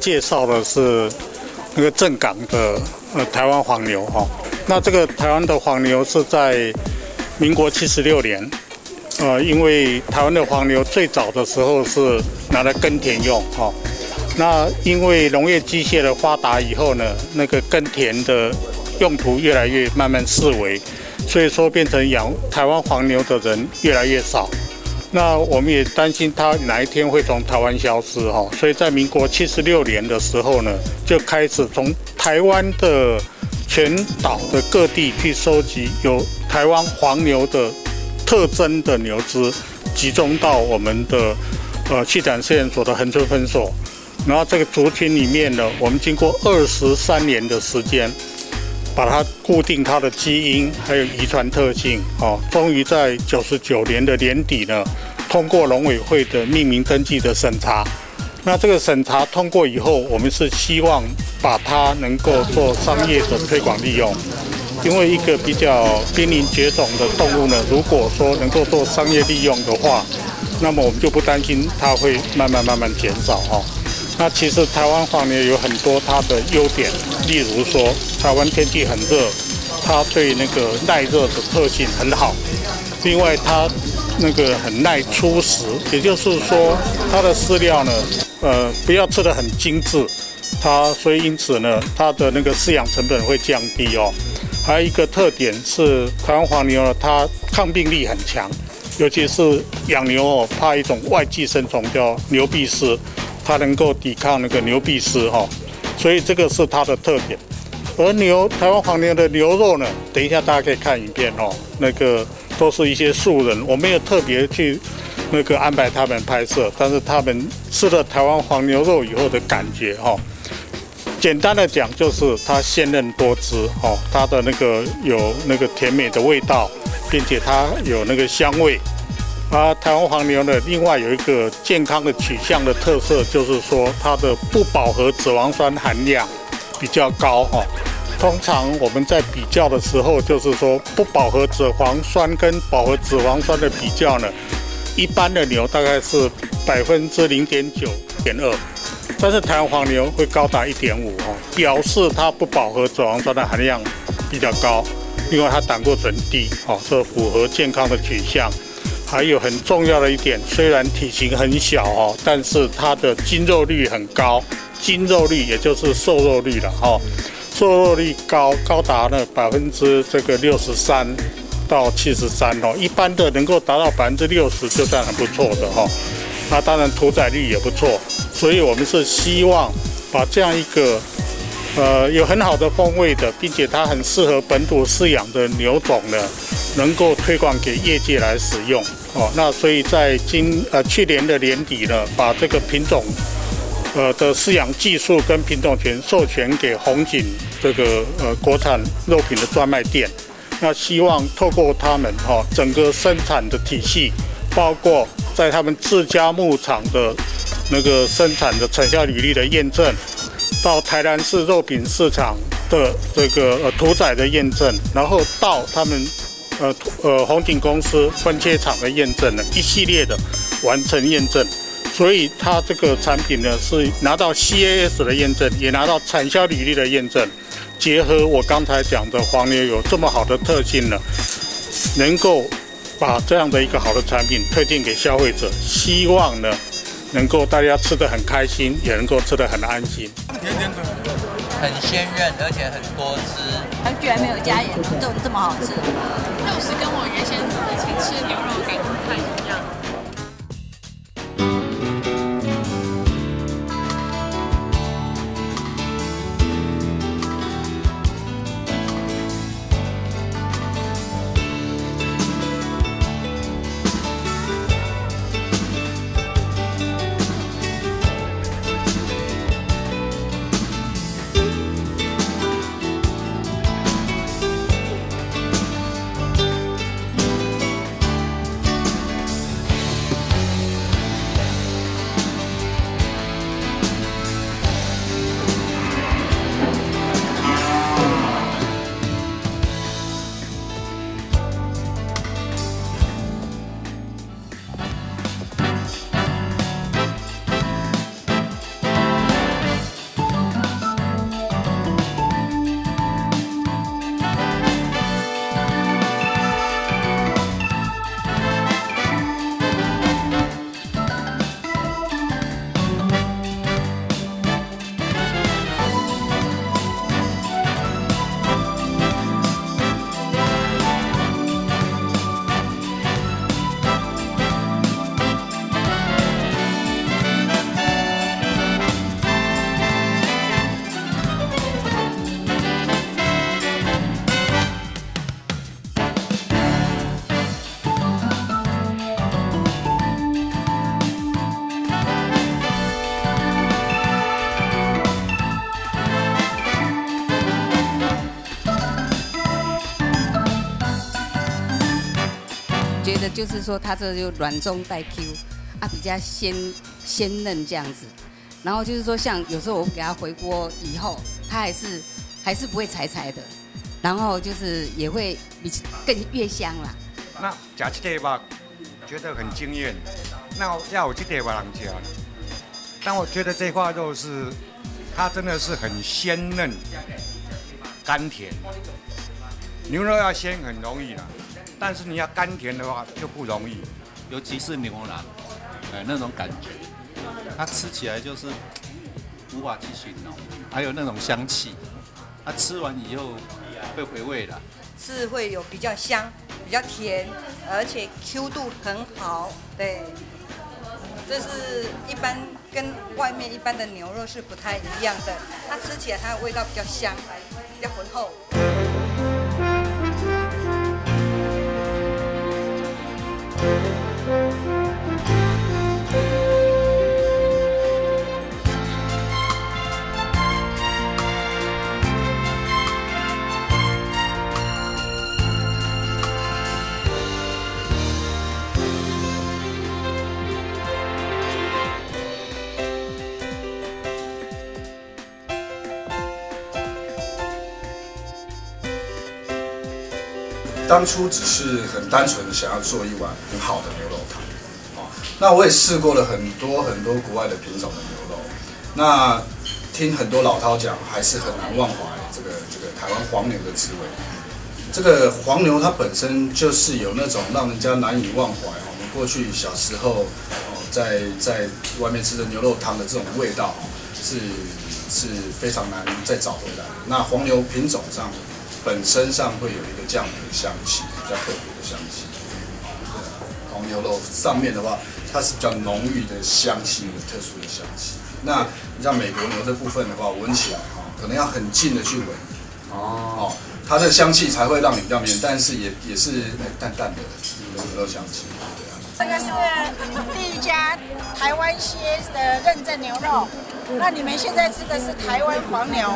介绍的是那个正港的呃台湾黄牛哈。那这个台湾的黄牛是在民国七十六年，呃，因为台湾的黄牛最早的时候是拿来耕田用哈。那因为农业机械的发达以后呢，那个耕田的用途越来越慢慢式微，所以说变成养台湾黄牛的人越来越少。那我们也担心它哪一天会从台湾消失哈，所以在民国七十六年的时候呢，就开始从台湾的全岛的各地去收集有台湾黄牛的特征的牛只，集中到我们的呃气展试验所的恒春分所，然后这个族群里面呢，我们经过二十三年的时间。把它固定它的基因还有遗传特性，哦，终于在九十九年的年底呢，通过农委会的命名登记的审查。那这个审查通过以后，我们是希望把它能够做商业的推广利用。因为一个比较濒临绝种的动物呢，如果说能够做商业利用的话，那么我们就不担心它会慢慢慢慢减少，哈。那其实台湾黄牛有很多它的优点，例如说台湾天气很热，它对那个耐热的特性很好。另外它那个很耐粗食，也就是说它的饲料呢，呃，不要吃的很精致，它所以因此呢，它的那个饲养成本会降低哦。还有一个特点是台湾黄牛呢，它抗病力很强，尤其是养牛哦，怕一种外寄生虫叫牛鼻虱。它能够抵抗那个牛鼻虱哈，所以这个是它的特点。而牛台湾黄牛的牛肉呢，等一下大家可以看影片哦，那个都是一些素人，我没有特别去那个安排他们拍摄，但是他们吃了台湾黄牛肉以后的感觉哈，简单的讲就是它鲜嫩多汁哦，它的那个有那个甜美的味道，并且它有那个香味。啊，台湾黄牛呢，另外有一个健康的取向的特色，就是说它的不饱和脂肪酸含量比较高哈。通常我们在比较的时候，就是说不饱和脂肪酸跟饱和脂肪酸的比较呢，一般的牛大概是百分之零点九点二，但是台湾黄牛会高达一点五哦，表示它不饱和脂肪酸的含量比较高，另外它胆固醇低哦，这符合健康的取向。还有很重要的一点，虽然体型很小哦，但是它的筋肉率很高，筋肉率也就是瘦肉率了哈，瘦肉率高高达了百分之这个六十三到七十三哦，一般的能够达到百分之六十就算很不错的哈，那当然屠宰率也不错，所以我们是希望把这样一个呃有很好的风味的，并且它很适合本土饲养的牛种呢，能够推广给业界来使用。哦，那所以在今呃去年的年底呢，把这个品种呃的饲养技术跟品种权授权给红景这个呃国产肉品的专卖店，那希望透过他们哈整个生产的体系，包括在他们自家牧场的那个生产的成效履历的验证，到台南市肉品市场的这个呃屠宰的验证，然后到他们。呃呃，红景公司分切厂的验证呢，一系列的完成验证，所以它这个产品呢是拿到 CAS 的验证，也拿到产销履历的验证，结合我刚才讲的黄牛有这么好的特性呢，能够把这样的一个好的产品推荐给消费者，希望呢能够大家吃得很开心，也能够吃得很安心。很鲜嫩，而且很多汁，它居然没有加盐，这这么好吃。肉是跟我原先以前吃牛肉感不就是说它这就软中带 Q，啊比较鲜鲜嫩这样子。然后就是说像有时候我给它回锅以后，它还是还是不会柴柴的，然后就是也会比更越香啦。那夹这碟吧，觉得很惊艳。那要我这碟吧，人家。但我觉得这块肉是，它真的是很鲜嫩、甘甜。牛肉要鲜很容易啦，但是你要甘甜的话就不容易。尤其是牛腩，哎，那种感觉，它吃起来就是无法去形容，还有那种香气，它吃完以后会回味的。是会有比较香、比较甜，而且 Q 度很好。对，这是一般跟外面一般的牛肉是不太一样的，它吃起来它的味道比较香，比较浑厚。当初只是很单纯的想要做一碗很好的牛肉汤，哦，那我也试过了很多很多国外的品种的牛肉，那听很多老饕讲，还是很难忘怀这个这个台湾黄牛的滋味。这个黄牛它本身就是有那种让人家难以忘怀，我们过去小时候哦在在外面吃的牛肉汤的这种味道，是是非常难再找回来的。那黄牛品种上。本身上会有一个这样的香气，比较特别的香气。黄牛肉上面的话，它是比较浓郁的香气，有特殊的香气。那你像美国牛这部分的话，闻起来哈，可能要很近的去闻，哦，它的香气才会让你比较明，但是也也是淡淡的牛肉香气。这个是第一家台湾 CS 的认证牛肉，那你们现在吃的是台湾黄牛。